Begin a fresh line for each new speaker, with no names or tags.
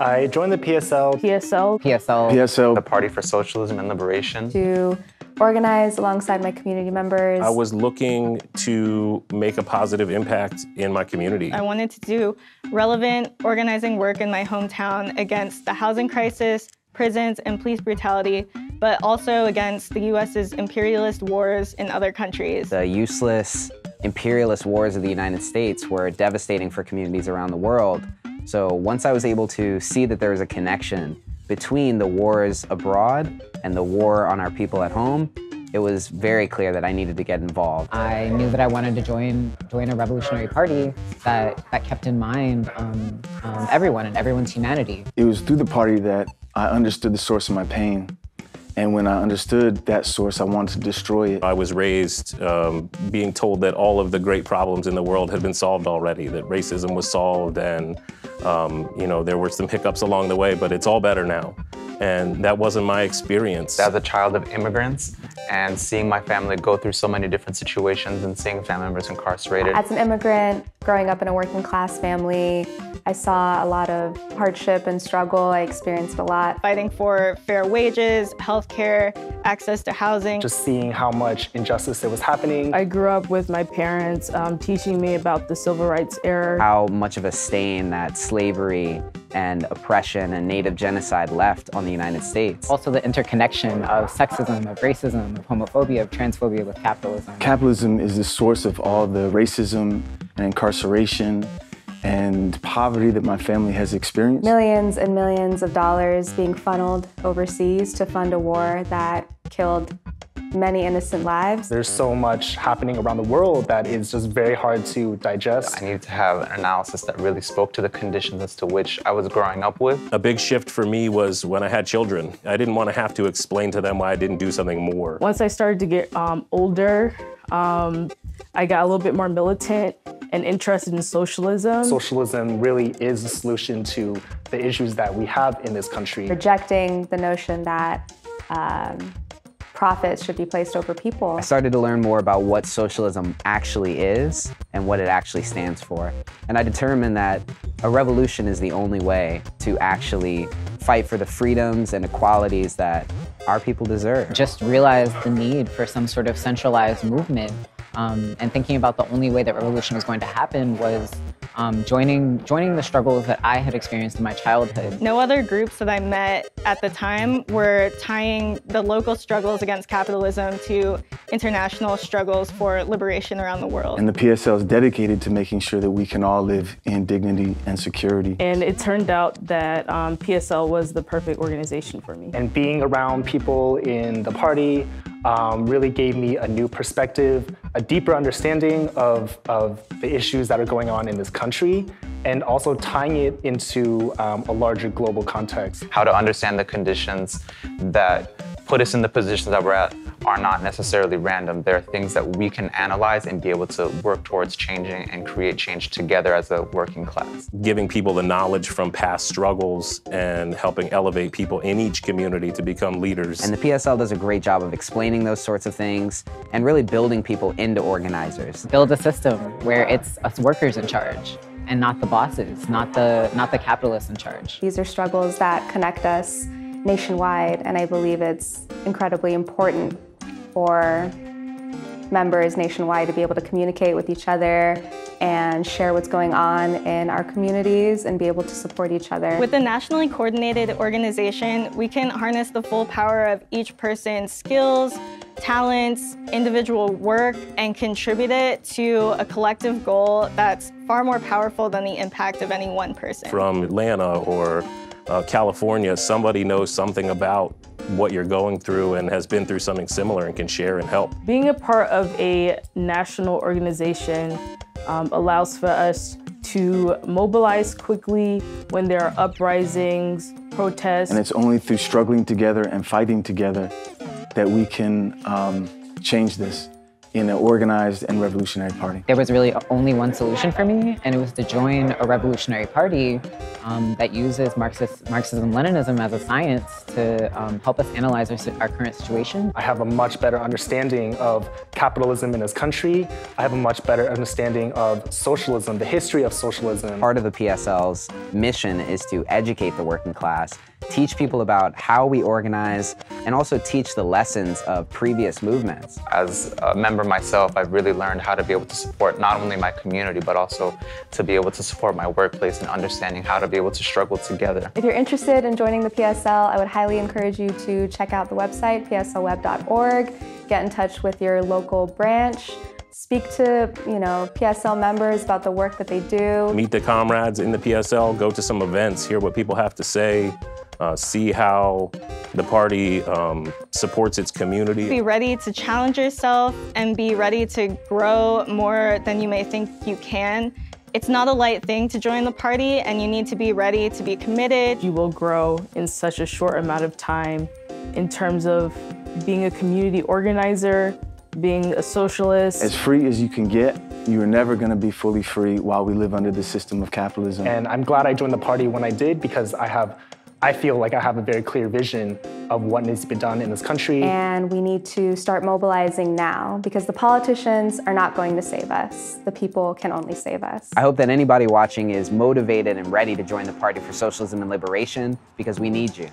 I joined the PSL.
PSL.
PSL.
PSL.
The Party for Socialism and Liberation.
To organize alongside my community members.
I was looking to make a positive impact in my community.
I wanted to do relevant organizing work in my hometown against the housing crisis, prisons, and police brutality, but also against the US's imperialist wars in other countries.
The useless imperialist wars of the United States were devastating for communities around the world. So once I was able to see that there was a connection between the wars abroad and the war on our people at home, it was very clear that I needed to get involved.
I knew that I wanted to join join a revolutionary party that, that kept in mind um, um, everyone and everyone's humanity.
It was through the party that I understood the source of my pain. And when I understood that source, I wanted to destroy it.
I was raised um, being told that all of the great problems in the world had been solved already, that racism was solved and, um, you know, there were some hiccups along the way, but it's all better now. And that wasn't my experience.
As a child of immigrants and seeing my family go through so many different situations and seeing family members incarcerated.
As an immigrant, growing up in a working class family, I saw a lot of hardship and struggle. I experienced a lot.
Fighting for fair wages, health care, access to housing.
Just seeing how much injustice there was happening.
I grew up with my parents um, teaching me about the civil rights era.
How much of a stain that slavery and oppression and native genocide left on the United States.
Also the interconnection of sexism, of racism, of homophobia, of transphobia with capitalism.
Capitalism is the source of all the racism and incarceration and poverty that my family has experienced.
Millions and millions of dollars being funneled overseas to fund a war that killed many innocent lives.
There's so much happening around the world that is just very hard to digest.
I needed to have an analysis that really spoke to the conditions as to which I was growing up with.
A big shift for me was when I had children. I didn't want to have to explain to them why I didn't do something more.
Once I started to get um, older, um, I got a little bit more militant and interested in socialism.
Socialism really is the solution to the issues that we have in this country.
Rejecting the notion that um, profits should be placed over people.
I started to learn more about what socialism actually is and what it actually stands for. And I determined that a revolution is the only way to actually fight for the freedoms and equalities that our people deserve.
Just realized the need for some sort of centralized movement um, and thinking about the only way that revolution was going to happen was um, joining joining the struggles that I had experienced in my childhood.
No other groups that I met at the time were tying the local struggles against capitalism to international struggles for liberation around the world.
And the PSL is dedicated to making sure that we can all live in dignity and security.
And it turned out that um, PSL was the perfect organization for me.
And being around people in the party um, really gave me a new perspective, a deeper understanding of, of the issues that are going on in this country, and also tying it into um, a larger global context.
How to understand the conditions that put us in the positions that we're at are not necessarily random. There are things that we can analyze and be able to work towards changing and create change together as a working class.
Giving people the knowledge from past struggles and helping elevate people in each community to become leaders.
And the PSL does a great job of explaining those sorts of things and really building people into organizers.
Build a system where it's us workers in charge and not the bosses, not the not the capitalists in charge.
These are struggles that connect us nationwide, and I believe it's incredibly important for members nationwide to be able to communicate with each other and share what's going on in our communities and be able to support each other.
With a nationally coordinated organization, we can harness the full power of each person's skills, talents, individual work, and contribute it to a collective goal that's far more powerful than the impact of any one person.
From Atlanta or uh, California, somebody knows something about what you're going through and has been through something similar and can share and help.
Being a part of a national organization um, allows for us to mobilize quickly when there are uprisings, protests.
And it's only through struggling together and fighting together that we can um, change this in an organized and revolutionary party.
There was really only one solution for me, and it was to join a revolutionary party um, that uses Marxist, Marxism-Leninism as a science to um, help us analyze our, our current situation.
I have a much better understanding of capitalism in this country. I have a much better understanding of socialism, the history of socialism.
Part of the PSL's mission is to educate the working class teach people about how we organize, and also teach the lessons of previous movements.
As a member myself, I've really learned how to be able to support not only my community, but also to be able to support my workplace and understanding how to be able to struggle together.
If you're interested in joining the PSL, I would highly encourage you to check out the website, pslweb.org, get in touch with your local branch, speak to you know PSL members about the work that they do.
Meet the comrades in the PSL, go to some events, hear what people have to say, uh, see how the party um, supports its community.
Be ready to challenge yourself and be ready to grow more than you may think you can. It's not a light thing to join the party and you need to be ready to be committed.
You will grow in such a short amount of time in terms of being a community organizer, being a socialist.
As free as you can get, you're never going to be fully free while we live under the system of capitalism.
And I'm glad I joined the party when I did because I have I feel like I have a very clear vision of what needs to be done in this country.
And we need to start mobilizing now because the politicians are not going to save us. The people can only save us.
I hope that anybody watching is motivated and ready to join the Party for Socialism and Liberation because we need you.